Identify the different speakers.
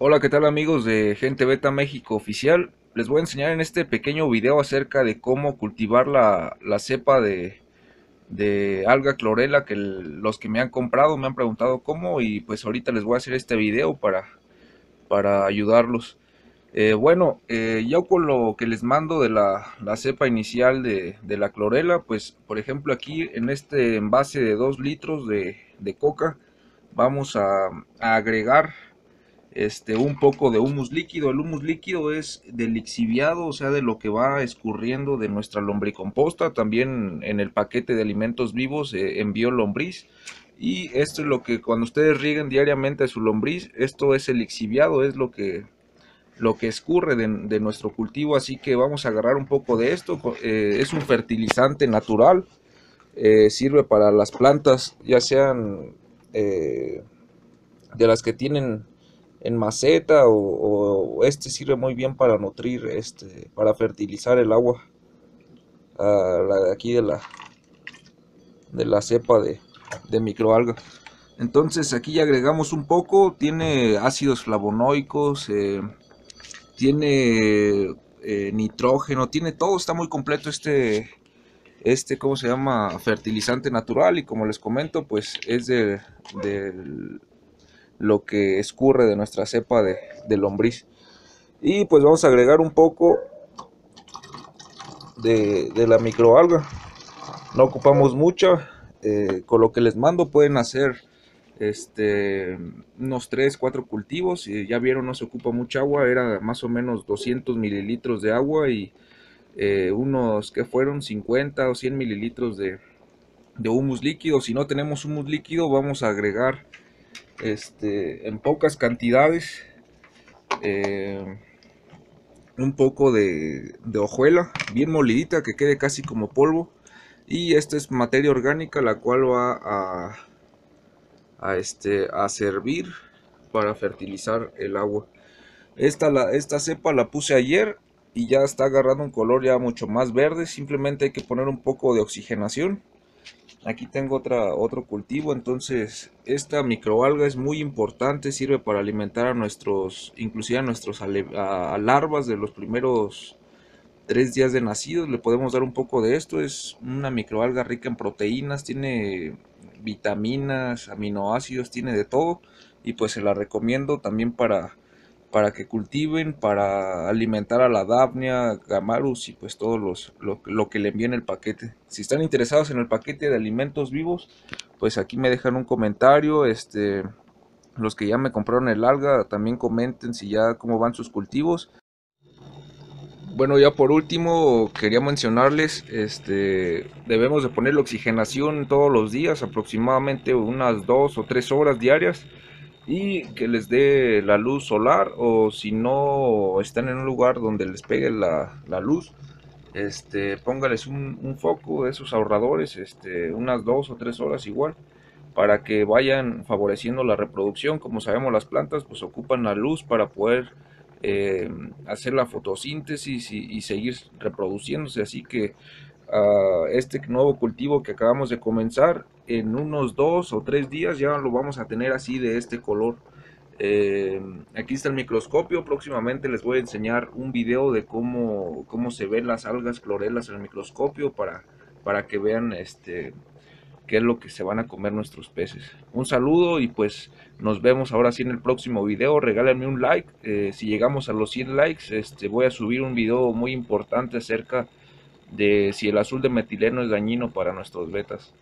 Speaker 1: Hola, ¿qué tal amigos de Gente Beta México Oficial? Les voy a enseñar en este pequeño video acerca de cómo cultivar la, la cepa de, de, alga clorela que los que me han comprado me han preguntado cómo y pues ahorita les voy a hacer este video para, para ayudarlos. Eh, bueno, eh, yo con lo que les mando de la, la cepa inicial de, de, la clorela, pues por ejemplo aquí en este envase de 2 litros de, de coca vamos a, a agregar este, un poco de humus líquido. El humus líquido es del lixiviado, o sea, de lo que va escurriendo de nuestra lombricomposta. También en el paquete de alimentos vivos eh, envió lombriz. Y esto es lo que cuando ustedes rieguen diariamente su lombriz, esto es el lixiviado, es lo que, lo que escurre de, nuestro cultivo. Así que vamos a agarrar un poco de esto. Eh, es un fertilizante natural. Eh, sirve para las plantas, ya sean de las que tienen en maceta o, este sirve muy bien para nutrir, este, para fertilizar el agua. Aquí de la de la cepa de, de microalga. Entonces aquí ya agregamos un poco, tiene ácidos flavonoicos, eh, tiene eh, nitrógeno, tiene todo, está muy completo este, este, ¿cómo se llama? Fertilizante natural y como les comento, pues es de, del lo que escurre de nuestra cepa de, lombriz. Y pues vamos a agregar un poco de, la microalga. No ocupamos mucha. Eh, con lo que les mando pueden hacer este unos 3 4 cultivos y ya vieron no se ocupa mucha agua era más o menos 200 mililitros de agua y eh, unos que fueron 50 o 100 mililitros de, de humus líquido si no tenemos humus líquido vamos a agregar este, en pocas cantidades, eh, un poco de, hojuela, bien molidita, que quede casi como polvo. Y esta es materia orgánica, la cual va a, este, a servir para fertilizar el agua. Esta, esta cepa la puse ayer y ya está agarrando un color ya mucho más verde. Simplemente hay que poner un poco de oxigenación aquí tengo otra, otro cultivo entonces esta microalga es muy importante sirve para alimentar a nuestros inclusive a nuestros larvas de los primeros tres días de nacidos le podemos dar un poco de esto es una microalga rica en proteínas tiene vitaminas aminoácidos tiene de todo y pues se la recomiendo también para para que cultiven, para alimentar a la Daphnia, Gamarus y pues todo los, lo, que le envíen el paquete. Si están interesados en el paquete de alimentos vivos, pues aquí me dejan un comentario. Este, los que ya me compraron el alga, también comenten si ya cómo van sus cultivos. Bueno, ya por último quería mencionarles, este, debemos de poner la oxigenación todos los días, aproximadamente unas dos o tres horas diarias y que les dé la luz solar o si no están en un lugar donde les pegue la, luz este póngales un, foco de esos ahorradores este unas dos o tres horas igual para que vayan favoreciendo la reproducción. Como sabemos las plantas pues ocupan la luz para poder eh, hacer la fotosíntesis y, seguir reproduciéndose. Así que uh, este nuevo cultivo que acabamos de comenzar en unos dos o tres días ya lo vamos a tener así de este color. Eh, aquí está el microscopio próximamente les voy a enseñar un video de cómo, cómo se ven las algas clorelas en el microscopio para, para que vean este qué es lo que se van a comer nuestros peces. Un saludo y pues nos vemos ahora sí en el próximo video. Regálenme un like eh, si llegamos a los 100 likes este voy a subir un video muy importante acerca de si el azul de metileno es dañino para nuestros betas